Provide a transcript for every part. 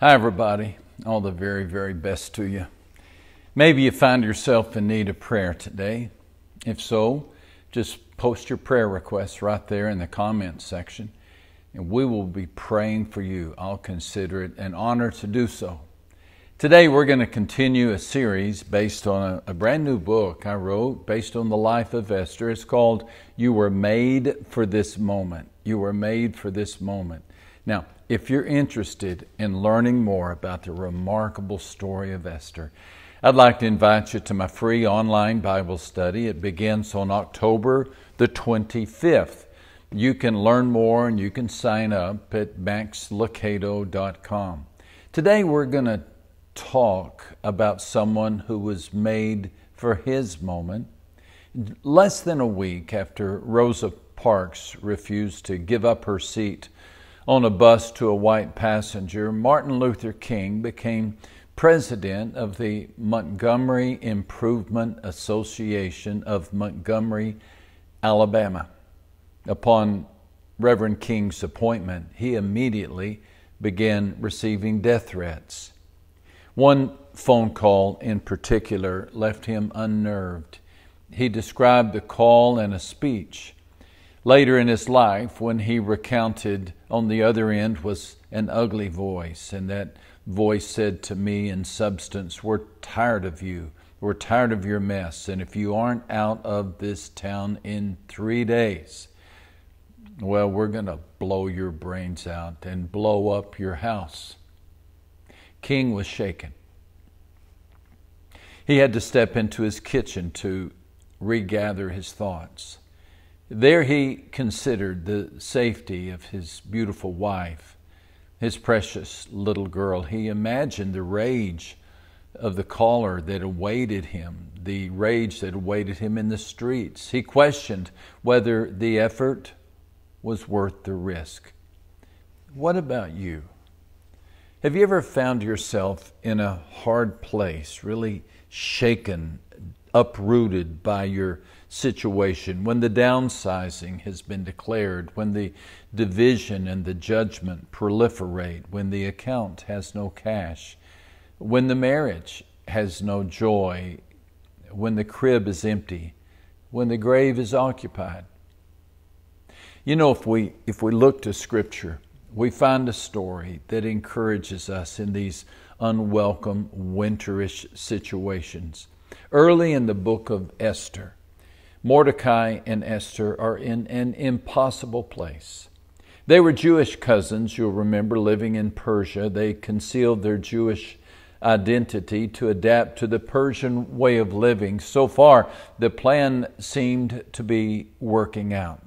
Hi, everybody. All the very, very best to you. Maybe you find yourself in need of prayer today. If so, just post your prayer requests right there in the comments section, and we will be praying for you. I'll consider it an honor to do so. Today, we're going to continue a series based on a, a, brand new book I wrote based on the life of Esther. It's called You Were Made for This Moment. You Were Made for This Moment. Now, if you're interested in learning more about the remarkable story of Esther, I'd like to invite you to my free online Bible study. It begins on October the 25th. You can learn more and you can sign up at maxlucado.com. Today we're going to talk about someone who was made for his moment. Less than a week after Rosa Parks refused to give up her seat on a bus to a white passenger, Martin Luther King became president of the Montgomery Improvement Association of Montgomery, Alabama. Upon Reverend King's appointment, he immediately began receiving death threats. One phone call in particular left him unnerved. He described the call in a speech Later in his life, when he recounted, on the other end was an ugly voice, and that voice said to me in substance, We're tired of you. We're tired of your mess. And if you aren't out of this town in three days, well, we're going to blow your brains out and blow up your house. King was shaken. He had to step into his kitchen to regather his thoughts. There he considered the safety of his beautiful wife, his precious little girl. He imagined the rage of the caller that awaited him, the rage that awaited him in the streets. He questioned whether the effort was worth the risk. What about you? Have you ever found yourself in a hard place, really shaken, uprooted by your situation, when the downsizing has been declared, when the division and the judgment proliferate, when the account has no cash, when the marriage has no joy, when the crib is empty, when the grave is occupied. You know, if we, if we look to Scripture, we find a story that encourages us in these unwelcome, winterish situations. Early in the book of Esther, Mordecai and Esther are in an impossible place. They were Jewish cousins, you'll remember, living in Persia. They concealed their Jewish identity to adapt to the Persian way of living. So far, the plan seemed to be working out.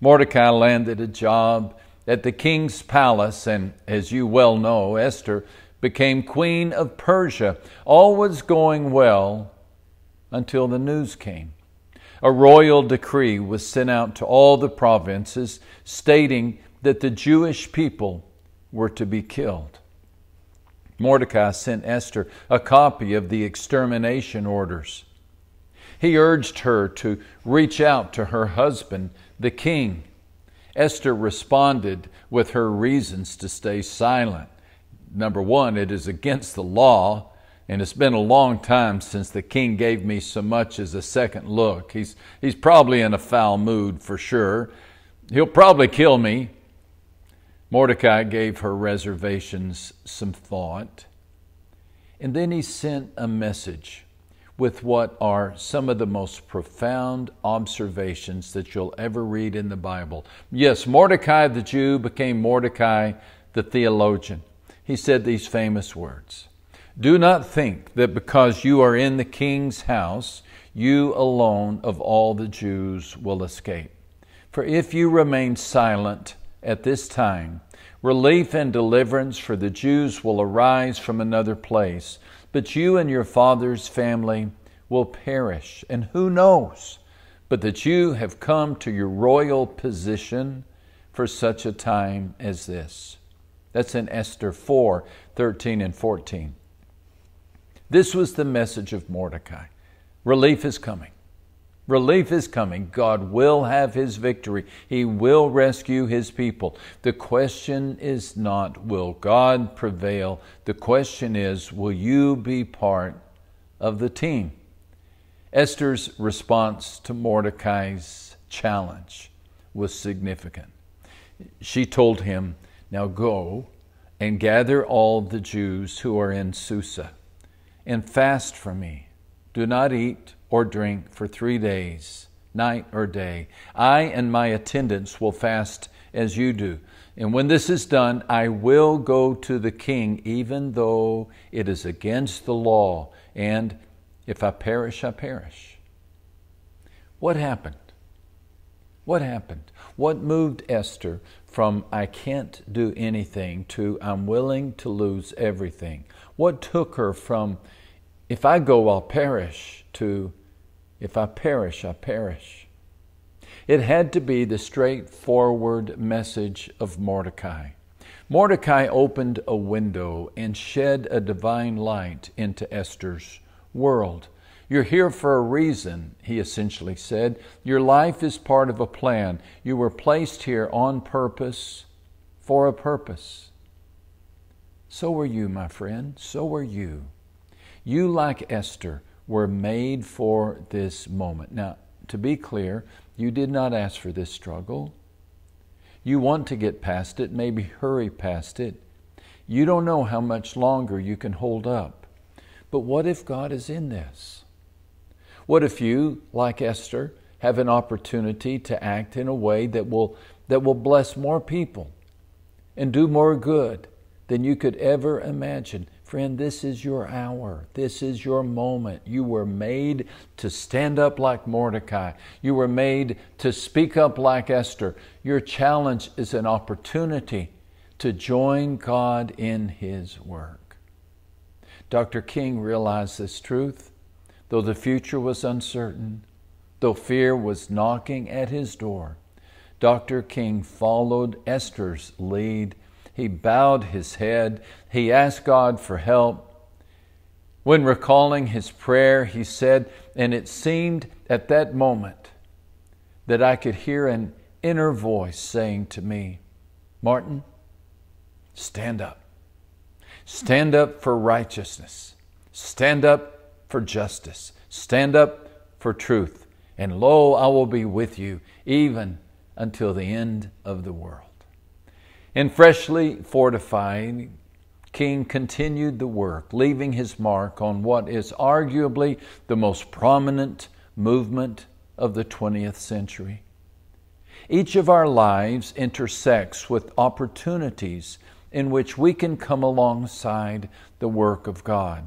Mordecai landed a job at the king's palace, and as you well know, Esther became queen of Persia. All was going well until the news came a royal decree was sent out to all the provinces stating that the Jewish people were to be killed. Mordecai sent Esther a copy of the extermination orders. He urged her to reach out to her husband, the king. Esther responded with her reasons to stay silent. Number one, it is against the law and it's been a long time since the king gave me so much as a second look. He's, he's probably in a foul mood for sure. He'll probably kill me. Mordecai gave her reservations some thought. And then he sent a message with what are some of the most profound observations that you'll ever read in the Bible. Yes, Mordecai the Jew became Mordecai the theologian. He said these famous words do not think that because you are in the king's house, you alone of all the Jews will escape. For if you remain silent at this time, relief and deliverance for the Jews will arise from another place, but you and your father's family will perish. And who knows but that you have come to your royal position for such a time as this? That's in Esther 4 13 and 14. This was the message of Mordecai relief is coming. Relief is coming. God will have his victory. He will rescue his people. The question is not, will God prevail? The question is, will you be part of the team? Esther's response to Mordecai's challenge was significant. She told him, Now go and gather all the Jews who are in Susa and fast for me. Do not eat or drink for three days, night or day. I and my attendants will fast as you do. And when this is done, I will go to the king, even though it is against the law. And if I perish, I perish. What happened? What happened? What moved Esther from I can't do anything to I'm willing to lose everything? What took her from if I go, I'll perish to if I perish, I perish? It had to be the straightforward message of Mordecai. Mordecai opened a window and shed a divine light into Esther's world. You're here for a reason, he essentially said. Your life is part of a plan. You were placed here on purpose for a purpose. So were you, my friend. So were you. You, like Esther, were made for this moment. Now, to be clear, you did not ask for this struggle. You want to get past it, maybe hurry past it. You don't know how much longer you can hold up. But what if God is in this? What if you, like Esther, have an opportunity to act in a way that will, that will bless more people and do more good than you could ever imagine? Friend, this is your hour. This is your moment. You were made to stand up like Mordecai. You were made to speak up like Esther. Your challenge is an opportunity to join God in His work. Dr. King realized this truth Though the future was uncertain, though fear was knocking at his door, Dr. King followed Esther's lead. He bowed his head. He asked God for help. When recalling his prayer, he said, and it seemed at that moment that I could hear an inner voice saying to me, Martin, stand up. Stand up for righteousness. Stand up for justice. Stand up for truth. And lo, I will be with you even until the end of the world. And freshly fortified, King continued the work, leaving his mark on what is arguably the most prominent movement of the 20th century. Each of our lives intersects with opportunities in which we can come alongside the work of God.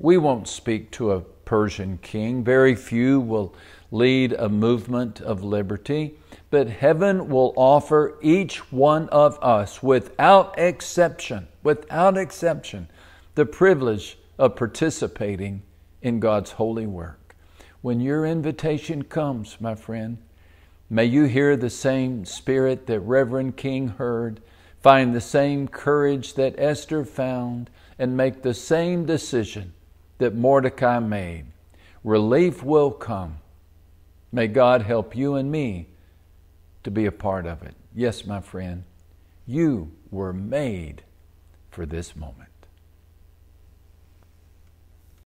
We won't speak to a Persian king. Very few will lead a movement of liberty. But heaven will offer each one of us, without exception, without exception, the privilege of participating in God's holy work. When your invitation comes, my friend, may you hear the same spirit that Reverend King heard, find the same courage that Esther found, and make the same decision that Mordecai made. Relief will come. May God help you and me to be a part of it. Yes, my friend, you were made for this moment.